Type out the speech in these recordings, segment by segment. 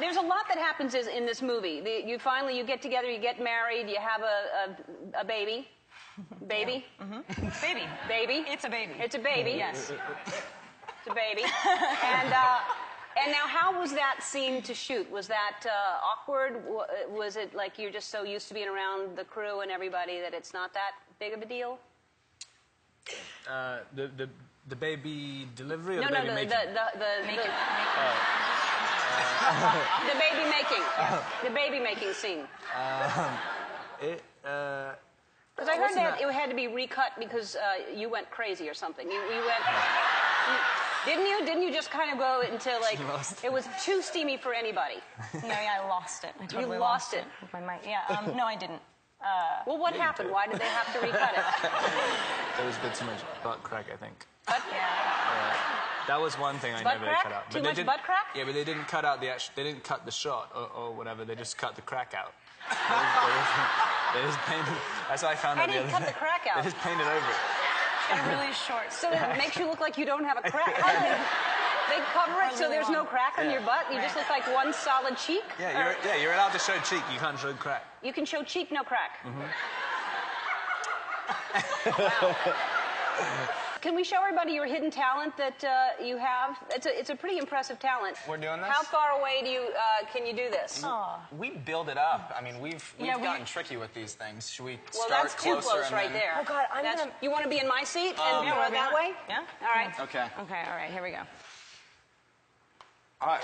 There's a lot that happens is- in this movie. The, you finally you get together, you get married, you have a, a, a baby. Baby? Baby. Baby? It's a baby. It's a baby. Yes. It's a baby. and uh, and now, how was that scene to shoot? Was that uh, awkward? Was it like you're just so used to being around the crew and everybody that it's not that big of a deal? Uh, the, the, the baby delivery or No, the no, baby the making? the the, the, Make the, it. Make the baby making, the baby making scene. It, uh, Because I heard that, that- it had to be recut because uh, you went crazy or something. You, you went. you- didn't you? Didn't you just kind of go into like it was too steamy for anybody? No, yeah, I lost it. I totally lost it. with my mic. Yeah. Um, no, I didn't. Well, what happened? Why did they have to recut it? there was a bit too much butt crack, I think. But Yeah. That was one thing I Butt never crack? cut out. Too they much didn't- butt crack? Yeah, but they didn't cut out the actual, they didn't cut the shot or, or whatever. They just cut the crack out. they, just, they just painted. That's what I found How out do the you other cut day. the crack out? They just painted over it. And really short. So it makes you look like you don't have a crack. How they, they cover it so there's no crack on your butt? You just look like one solid cheek? Yeah, you're, yeah, you're allowed to show cheek. You can't show crack. You can show cheek, no crack. Mm-hmm. Can we show everybody your hidden talent that uh, you have? It's a, it's a pretty impressive talent. We're doing this? How far away do you uh, can you do this? We build it up. I mean, we've we've Yeah, we- gotten tricky with these things. Should we Well, start that's too closer close right then- there. Oh, God, I'm That's- gonna- You want to be in my seat and Um, throw Yeah, it that way? Yeah. All right. Okay. Okay. All right. Here we go. All right.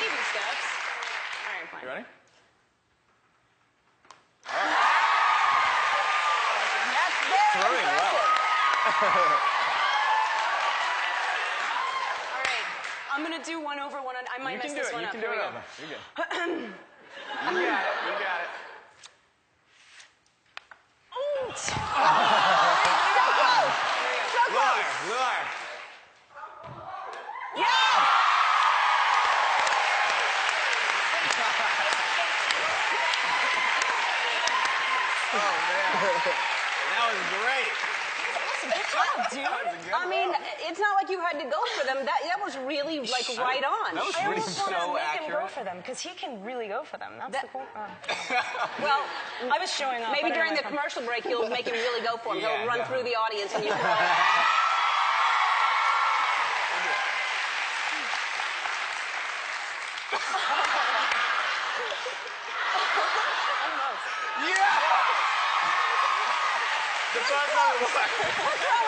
Baby steps. All right. Fine. You ready? That's very Throwing well. All right. I'm gonna do one over one. On, I might You mess this it. one You up. can do Here it we over. go. You're good. you got it. You got it. Lure. Oh man, was great. Good job, dude. That was a good I mean, it's not like you had to go for them. That that was really like right on. That was I really almost want to so make him go for them because he can really go for them. That's That- the cool. Oh. Well, I was showing off. maybe during the if commercial break, you'll make him really go for him. Yeah, He'll run through the audience and you the bird's on the way.